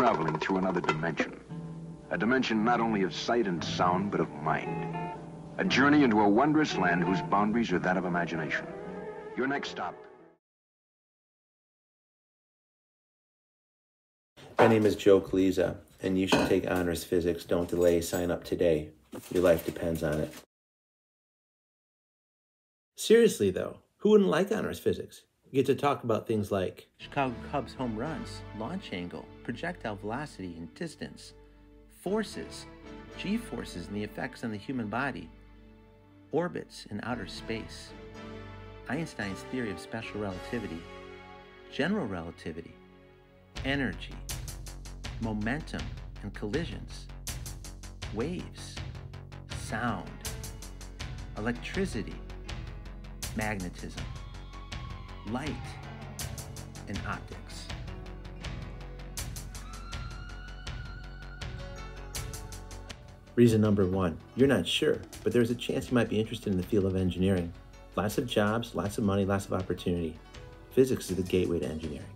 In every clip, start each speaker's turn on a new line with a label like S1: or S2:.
S1: traveling through another dimension. A dimension not only of sight and sound, but of mind. A journey into a wondrous land whose boundaries are that of imagination. Your next stop.
S2: My name is Joe Kulesza, and you should take honors physics. Don't delay. Sign up today. Your life depends on it. Seriously, though, who wouldn't like honors physics? You get to talk about things like Chicago Cubs home runs, launch angle, projectile velocity and distance, forces, g forces and the effects on the human body, orbits in outer space, Einstein's theory of special relativity, general relativity, energy, momentum and collisions, waves, sound, electricity, magnetism, light, and optics. Reason number one, you're not sure, but there's a chance you might be interested in the field of engineering. Lots of jobs, lots of money, lots of opportunity. Physics is the gateway to engineering.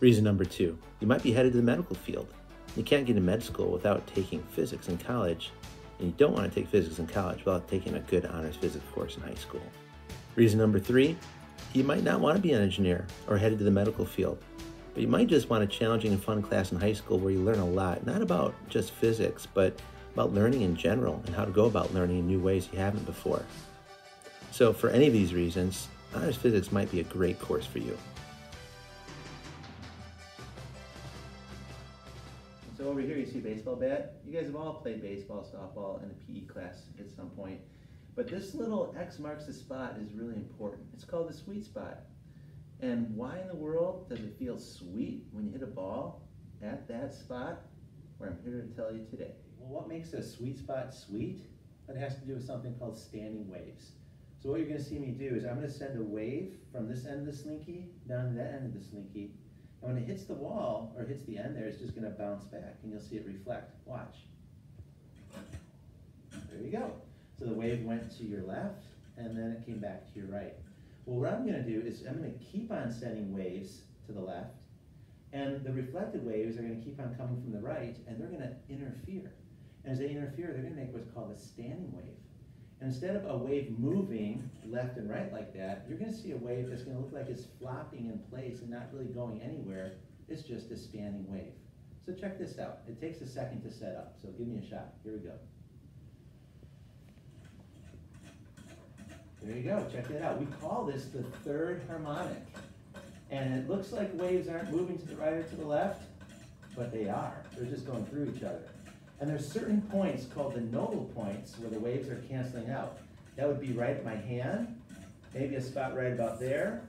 S2: Reason number two, you might be headed to the medical field. You can't get into med school without taking physics in college, and you don't want to take physics in college without taking a good honors physics course in high school. Reason number three, you might not want to be an engineer or headed to the medical field, but you might just want a challenging and fun class in high school where you learn a lot, not about just physics, but about learning in general and how to go about learning in new ways you haven't before. So, for any of these reasons, honors physics might be a great course for you. So over here you see baseball bat. You guys have all played baseball, softball, in a PE class at some point. But this little X marks the spot is really important. It's called the sweet spot. And why in the world does it feel sweet when you hit a ball at that spot? Where I'm here to tell you today.
S3: Well, what makes a sweet spot sweet? That has to do with something called standing waves. So what you're going to see me do is I'm going to send a wave from this end of the slinky down to that end of the slinky. And when it hits the wall, or hits the end there, it's just going to bounce back, and you'll see it reflect. Watch. There you go. So the wave went to your left, and then it came back to your right. Well, what I'm going to do is I'm going to keep on sending waves to the left, and the reflected waves are going to keep on coming from the right, and they're going to interfere. And as they interfere, they're going to make what's called a standing wave. And instead of a wave moving left and right like that, you're going to see a wave that's going to look like it's flopping in place and not really going anywhere. It's just a standing wave. So check this out. It takes a second to set up, so give me a shot. Here we go. There you go, check that out. We call this the third harmonic. And it looks like waves aren't moving to the right or to the left, but they are. They're just going through each other. And there's certain points called the nodal points where the waves are canceling out. That would be right at my hand, maybe a spot right about there,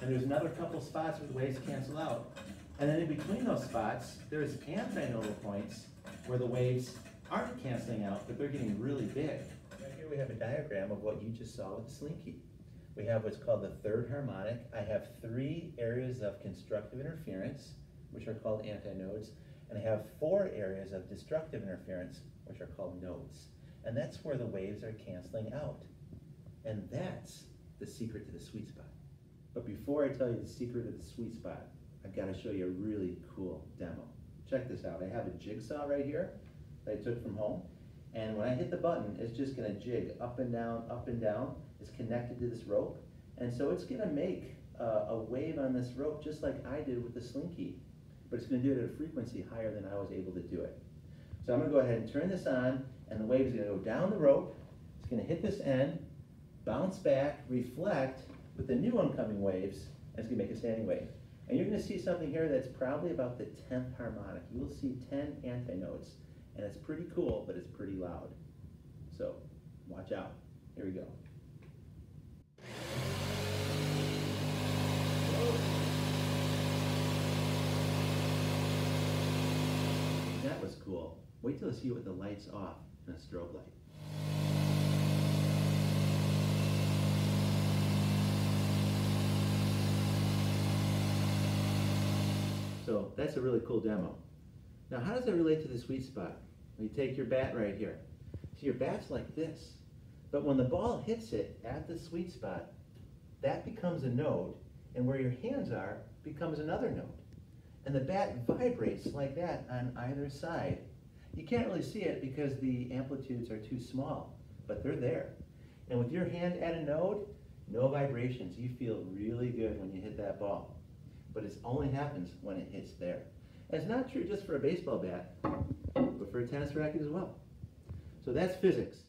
S3: and there's another couple spots where the waves cancel out. And then in between those spots, there's antinodal points where the waves aren't canceling out, but they're getting really big. Right here we have a diagram of what you just saw with the slinky. We have what's called the third harmonic. I have three areas of constructive interference, which are called antinodes, and I have four areas of destructive interference, which are called nodes. And that's where the waves are canceling out. And that's the secret to the sweet spot. But before I tell you the secret of the sweet spot, I've got to show you a really cool demo. Check this out. I have a jigsaw right here that I took from home. And when I hit the button, it's just going to jig up and down, up and down. It's connected to this rope. And so it's going to make uh, a wave on this rope just like I did with the slinky. But it's going to do it at a frequency higher than I was able to do it. So I'm going to go ahead and turn this on, and the wave is going to go down the rope. It's going to hit this end, bounce back, reflect with the new oncoming waves, and it's to make a standing wave. And you're going to see something here that's probably about the 10th harmonic. You will see 10 antinodes. And it's pretty cool, but it's pretty loud. So watch out. Here we go. That was cool. Wait till I see what the light's off in a strobe light. So that's a really cool demo. Now, how does that relate to the sweet spot? You take your bat right here. So your bat's like this. But when the ball hits it at the sweet spot, that becomes a node, and where your hands are becomes another node. And the bat vibrates like that on either side. You can't really see it because the amplitudes are too small, but they're there. And with your hand at a node, no vibrations. You feel really good when you hit that ball. But it only happens when it hits there. It's not true just for a baseball bat, but for a tennis racket as well. So that's physics.